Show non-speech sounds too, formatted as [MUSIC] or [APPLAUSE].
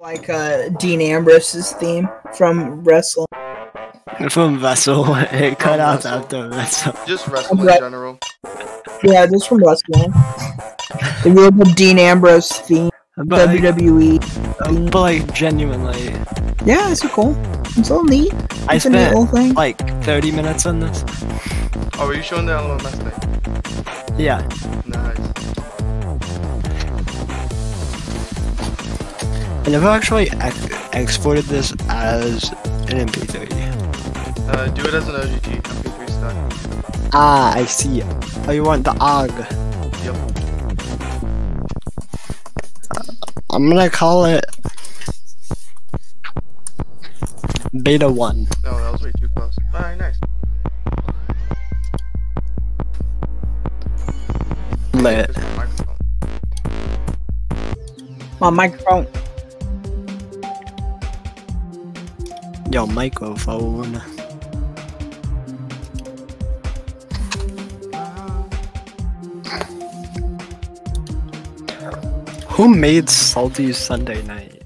like uh, Dean Ambrose's theme from wrestling. [LAUGHS] From Vessel, [LAUGHS] it cut From out Vessel. after Vessel. Just wrestling Okay. in general. Yeah, just from wrestling. The real Dean Ambrose theme, But, like, WWE. theme. but like genuinely, Yeah, it's cool. It's all neat. I It's a neat spent little thing. like 30 minutes on this. Oh, were you showing that on LMS thing? Yeah, I never actually ex- exported this as an MP3. Uh, do it as an OGG. MP3 stack. Ah, I see. Oh, you want the OG? Yep. I'm gonna call it Beta 1. No, that was way too close. Alright, nice. Lit. My microphone. My microphone. Your microphone. Who made Salty Sunday Night?